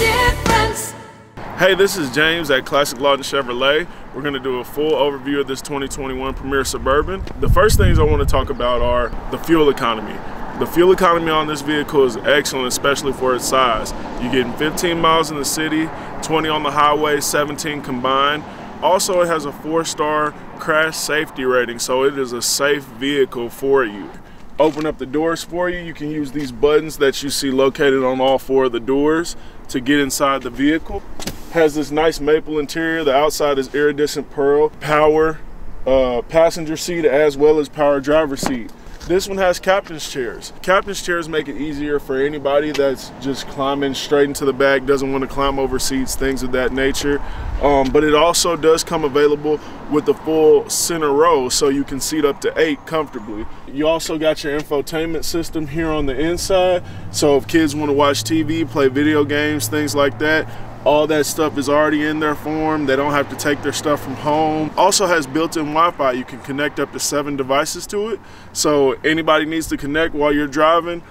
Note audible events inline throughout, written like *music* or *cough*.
difference. Hey, this is James at Classic Lawton Chevrolet. We're going to do a full overview of this 2021 Premier Suburban. The first things I want to talk about are the fuel economy. The fuel economy on this vehicle is excellent, especially for its size. You're getting 15 miles in the city, 20 on the highway, 17 combined. Also, it has a four-star crash safety rating, so it is a safe vehicle for you. Open up the doors for you. You can use these buttons that you see located on all four of the doors to get inside the vehicle. Has this nice maple interior. The outside is iridescent pearl. Power uh, passenger seat as well as power driver seat. This one has captain's chairs. Captain's chairs make it easier for anybody that's just climbing straight into the back, doesn't want to climb over seats, things of that nature. Um, but it also does come available with the full center row so you can seat up to eight comfortably. You also got your infotainment system here on the inside. So if kids want to watch TV, play video games, things like that, all that stuff is already in their form. They don't have to take their stuff from home. Also has built-in Wi-Fi. You can connect up to seven devices to it. So anybody needs to connect while you're driving,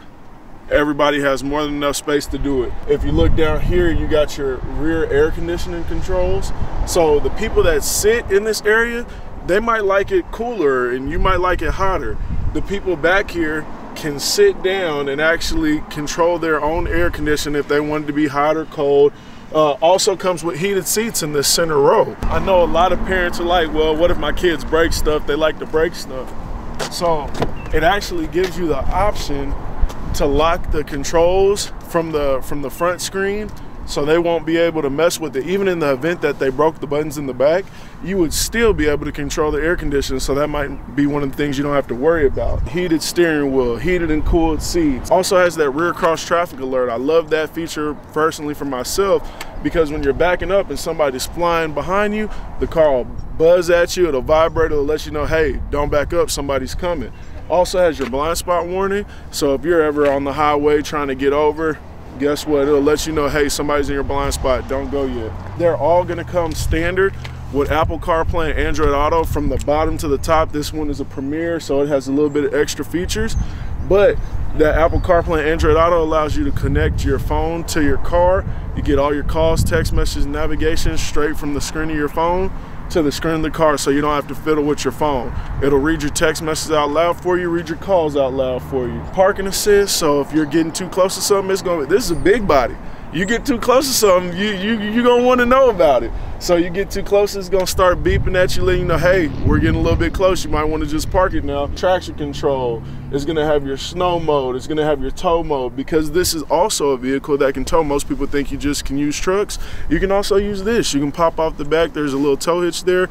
everybody has more than enough space to do it. If you look down here, you got your rear air conditioning controls. So the people that sit in this area, they might like it cooler and you might like it hotter. The people back here can sit down and actually control their own air conditioning if they want it to be hot or cold uh, also comes with heated seats in the center row. I know a lot of parents are like, well, what if my kids break stuff? They like to break stuff. So it actually gives you the option to lock the controls from the from the front screen so they won't be able to mess with it. Even in the event that they broke the buttons in the back, you would still be able to control the air conditioning, so that might be one of the things you don't have to worry about. Heated steering wheel, heated and cooled seats. Also has that rear cross traffic alert. I love that feature personally for myself because when you're backing up and somebody's flying behind you, the car will buzz at you, it'll vibrate, it'll let you know, hey, don't back up, somebody's coming. Also has your blind spot warning, so if you're ever on the highway trying to get over, guess what? It'll let you know, hey, somebody's in your blind spot. Don't go yet. They're all gonna come standard with Apple CarPlay and Android Auto from the bottom to the top. This one is a Premier, so it has a little bit of extra features. But that Apple CarPlay and Android Auto allows you to connect your phone to your car. You get all your calls, text messages, navigation straight from the screen of your phone to the screen of the car so you don't have to fiddle with your phone. It'll read your text messages out loud for you, read your calls out loud for you. Parking assist, so if you're getting too close to something, it's gonna, this is a big body you get too close to something, you you you gonna want to know about it. So you get too close, it's gonna start beeping at you, letting you know, hey, we're getting a little bit close. You might want to just park it now. Traction control is gonna have your snow mode. It's gonna have your tow mode because this is also a vehicle that can tow. Most people think you just can use trucks. You can also use this. You can pop off the back. There's a little tow hitch there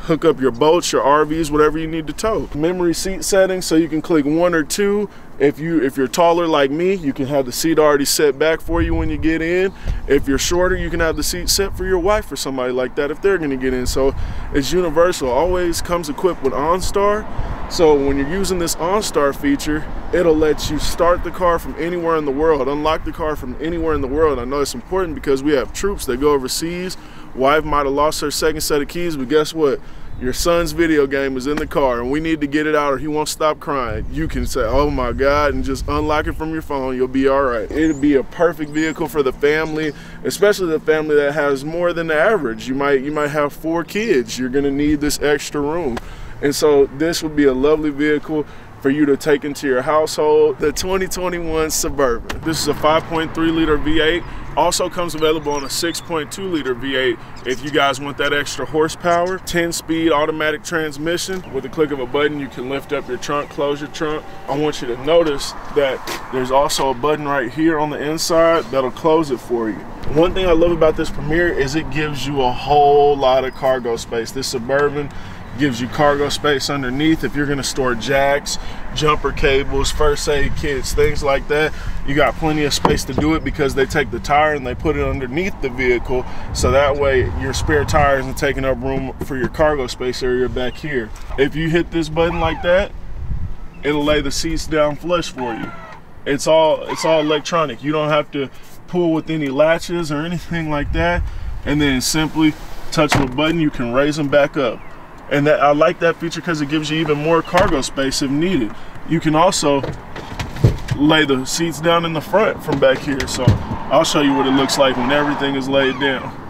hook up your boats, your RVs, whatever you need to tow. Memory seat settings, so you can click one or two. If you if you're taller like me, you can have the seat already set back for you when you get in. If you're shorter, you can have the seat set for your wife or somebody like that if they're gonna get in. So it's universal. Always comes equipped with OnStar. So when you're using this OnStar feature, it'll let you start the car from anywhere in the world, unlock the car from anywhere in the world. I know it's important because we have troops that go overseas. Wife might have lost her second set of keys, but guess what? your son's video game is in the car and we need to get it out or he won't stop crying, you can say, oh my God, and just unlock it from your phone. You'll be all right. It'd be a perfect vehicle for the family, especially the family that has more than the average. You might, you might have four kids. You're gonna need this extra room. And so this would be a lovely vehicle for you to take into your household. The 2021 Suburban. This is a 5.3 liter V8. Also comes available on a 6.2 liter V8 if you guys want that extra horsepower. 10 speed automatic transmission. With the click of a button, you can lift up your trunk, close your trunk. I want you to notice that there's also a button right here on the inside that'll close it for you. One thing I love about this Premier is it gives you a whole lot of cargo space. This Suburban gives you cargo space underneath. If you're going to store jacks jumper cables first aid kits things like that you got plenty of space to do it because they take the tire and they put it underneath the vehicle. So that way your spare tire isn't taking up room for your cargo space area back here. If you hit this button like that it'll lay the seats down flush for you. It's all it's all electronic. You don't have to pull with any latches or anything like that. And then simply touch the button you can raise them back up and that I like that feature because it gives you even more cargo space if needed. You can also lay the seats down in the front from back here. So I'll show you what it looks like when everything is laid down.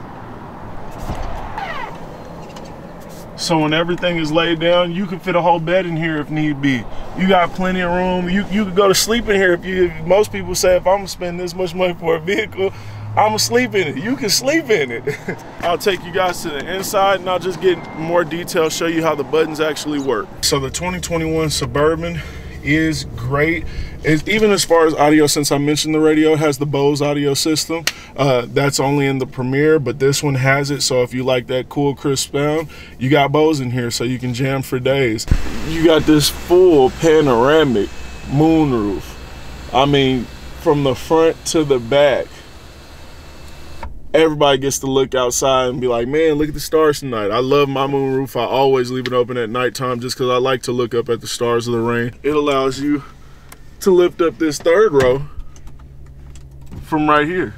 So when everything is laid down, you can fit a whole bed in here if need be. You got plenty of room. You you could go to sleep in here if you. If most people say if I'm gonna spend this much money for a vehicle, I'm gonna sleep in it. You can sleep in it. *laughs* I'll take you guys to the inside and I'll just get more detail, show you how the buttons actually work. So the 2021 Suburban is great. It's, even as far as audio, since I mentioned the radio, has the Bose audio system. Uh, that's only in the Premier, but this one has it. So if you like that cool, crisp sound, you got Bose in here, so you can jam for days. You got this full panoramic moonroof. I mean, from the front to the back everybody gets to look outside and be like, man, look at the stars tonight. I love my moonroof. I always leave it open at nighttime just because I like to look up at the stars of the rain. It allows you to lift up this third row from right here.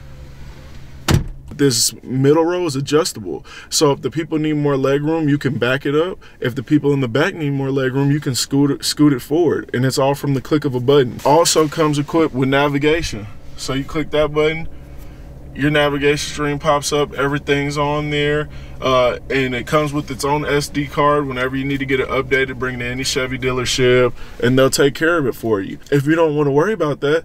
This middle row is adjustable. So if the people need more leg room, you can back it up. If the people in the back need more leg room, you can scoot it, scoot it forward. And it's all from the click of a button. Also comes equipped with navigation. So you click that button, your navigation screen pops up everything's on there uh, and it comes with its own sd card whenever you need to get it updated bring it to any chevy dealership and they'll take care of it for you if you don't want to worry about that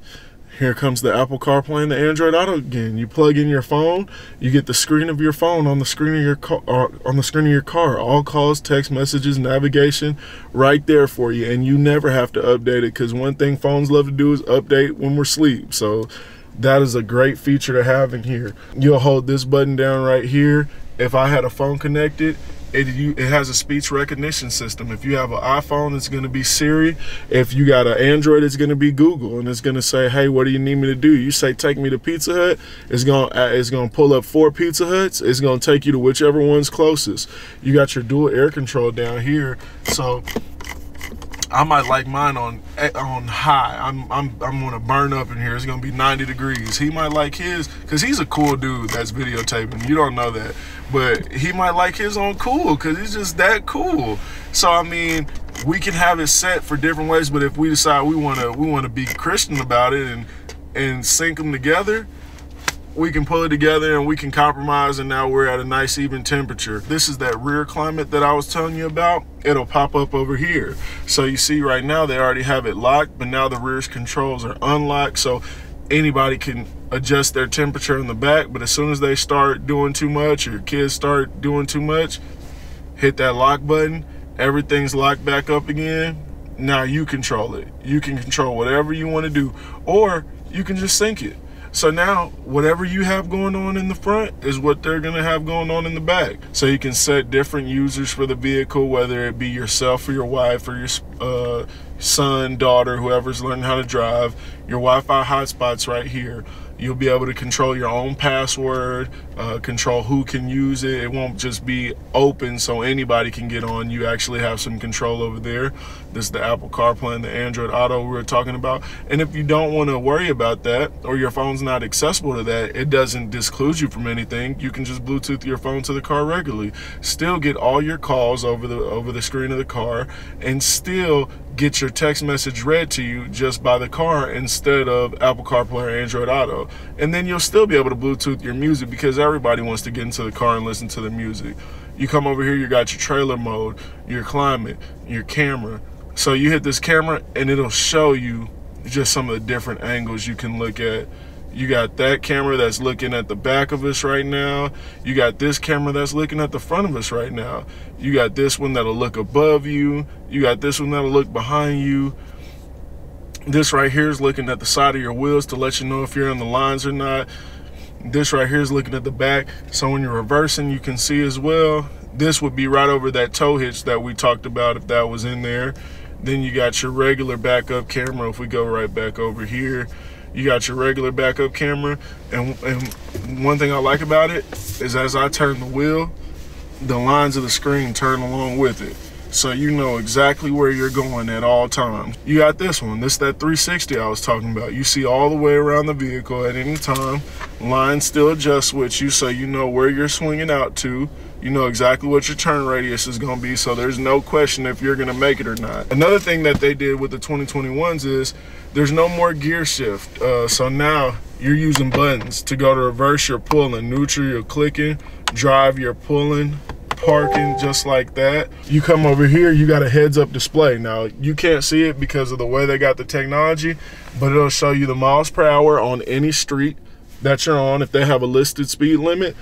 here comes the Apple CarPlay and the Android Auto again. You plug in your phone, you get the screen of your phone on the screen of your car, uh, on the screen of your car. All calls, text messages, navigation, right there for you, and you never have to update it. Because one thing phones love to do is update when we're asleep. So that is a great feature to have in here. You'll hold this button down right here. If I had a phone connected, it, you, it has a speech recognition system. If you have an iPhone, it's going to be Siri. If you got an Android, it's going to be Google, and it's going to say, "Hey, what do you need me to do?" You say, "Take me to Pizza Hut." It's going uh, it's going to pull up four Pizza Huts. It's going to take you to whichever one's closest. You got your dual air control down here, so I might like mine on on high. I'm I'm I'm gonna burn up in here. It's gonna be 90 degrees. He might like his because he's a cool dude that's videotaping. You don't know that, but he might like his on cool because he's just that cool. So I mean, we can have it set for different ways. But if we decide we wanna we wanna be Christian about it and and sync them together, we can pull it together and we can compromise and now we're at a nice even temperature. This is that rear climate that I was telling you about. It'll pop up over here. So you see right now they already have it locked, but now the rear's controls are unlocked. So anybody can adjust their temperature in the back. But as soon as they start doing too much or kids start doing too much, hit that lock button. Everything's locked back up again. Now you control it. You can control whatever you want to do, or you can just sync it. So now, whatever you have going on in the front is what they're gonna have going on in the back. So you can set different users for the vehicle, whether it be yourself or your wife or your uh, son, daughter, whoever's learning how to drive. Your Wi-Fi hotspots right here. You'll be able to control your own password, uh, control who can use it. It won't just be open so anybody can get on. You actually have some control over there. This is the Apple CarPlay and the Android Auto we were talking about. And if you don't want to worry about that or your phone's not accessible to that, it doesn't disclude you from anything. You can just Bluetooth your phone to the car regularly. Still get all your calls over the over the screen of the car and still get your text message read to you just by the car instead of Apple CarPlay or Android Auto. And then you'll still be able to Bluetooth your music because everybody wants to get into the car and listen to the music. You come over here, you got your trailer mode, your climate, your camera. So you hit this camera and it'll show you just some of the different angles you can look at you got that camera that's looking at the back of us right now. You got this camera that's looking at the front of us right now. You got this one that'll look above you. You got this one that'll look behind you. This right here is looking at the side of your wheels to let you know if you're on the lines or not. This right here is looking at the back. So when you're reversing, you can see as well. This would be right over that tow hitch that we talked about if that was in there. Then you got your regular backup camera. If we go right back over here, you got your regular backup camera. And, and one thing I like about it is as I turn the wheel, the lines of the screen turn along with it. So you know exactly where you're going at all times. You got this one, this that 360 I was talking about. You see all the way around the vehicle at any time. Lines still adjust with you so you know where you're swinging out to. You know exactly what your turn radius is going to be, so there's no question if you're going to make it or not. Another thing that they did with the 2021s is there's no more gear shift. Uh, so now you're using buttons to go to reverse you're pulling. Neutral you're clicking. Drive you're pulling. Parking just like that. You come over here you got a heads up display. Now you can't see it because of the way they got the technology but it'll show you the miles per hour on any street that you're on. If they have a listed speed limit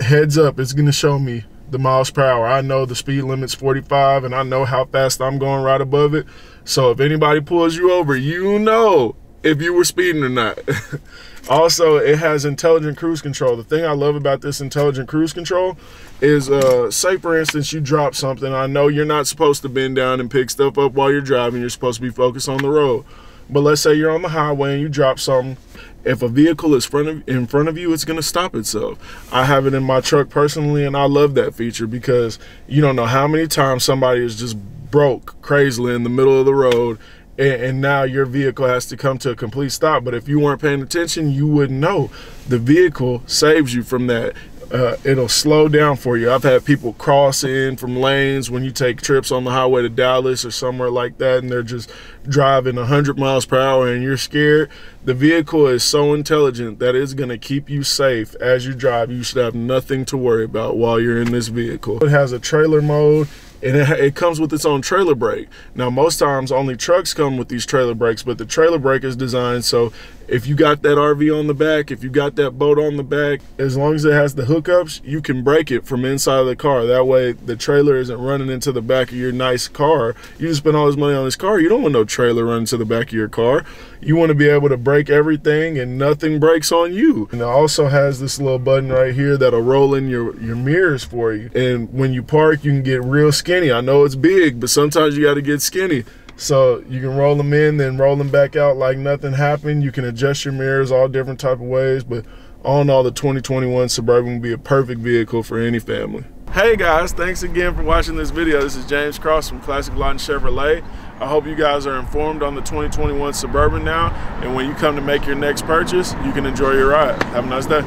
heads up it's going to show me the miles per hour i know the speed limit's 45 and i know how fast i'm going right above it so if anybody pulls you over you know if you were speeding or not. *laughs* also, it has intelligent cruise control. The thing I love about this intelligent cruise control is, uh, say for instance, you drop something. I know you're not supposed to bend down and pick stuff up while you're driving. You're supposed to be focused on the road. But let's say you're on the highway and you drop something. If a vehicle is front of, in front of you, it's going to stop itself. I have it in my truck personally, and I love that feature because you don't know how many times somebody is just broke crazily in the middle of the road and, and, now your vehicle has to come to a complete stop. But if you weren't paying attention, you wouldn't know. The vehicle saves you from that. Uh, it'll slow down for you. I've had people cross in from lanes when you take trips on the highway to Dallas or somewhere like that, and they're just driving 100 miles per hour and you're scared. The vehicle is so intelligent that it's going to keep you safe as you drive. You should have nothing to worry about while you're in this vehicle. It has a trailer mode and it, it, comes with its own trailer brake. Now, most times only trucks come with these trailer brakes, but the trailer brake is designed so if you got that RV on the back, if you got that boat on the back, as long as it has the hookups, you can brake it from inside of the car. That way, the trailer isn't running into the back of your nice car. You just spend all this money on this car. You don't want no trailer running to the back of your car. You want to be able to break everything and nothing breaks on you. And it also has this little button right here that'll roll in your, your mirrors for you. And when you park, you can get real skinny. I know it's big, but sometimes you got to get skinny. So you can roll them in, then roll them back out like nothing happened. You can adjust your mirrors all different type of ways, but all in all, the 2021 Suburban will be a perfect vehicle for any family. Hey guys, thanks again for watching this video. This is James Cross from Classic Lawton Chevrolet. I hope you guys are informed on the 2021 Suburban now, and when you come to make your next purchase, you can enjoy your ride. Have a nice day.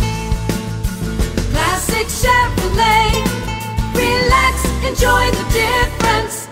Classic Chevrolet, relax, enjoy the difference.